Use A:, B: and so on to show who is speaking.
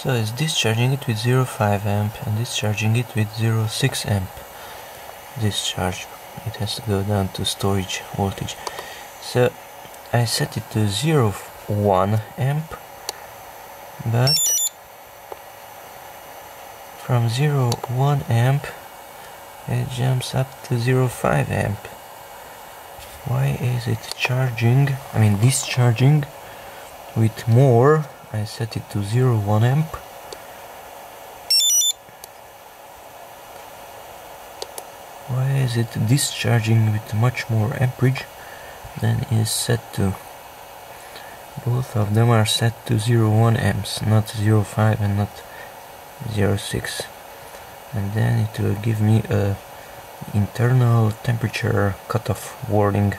A: So it's discharging it with 0.5 amp and discharging it with 0.6 amp discharge. It has to go down to storage voltage. So I set it to 0.1 amp but from 0.1 amp it jumps up to 0.5 amp. Why is it charging, I mean discharging with more I set it to 0 1 amp. Why is it discharging with much more amperage than is set to? Both of them are set to 0 1 amps not 0 5 and not 0 6 and then it will give me a internal temperature cutoff warning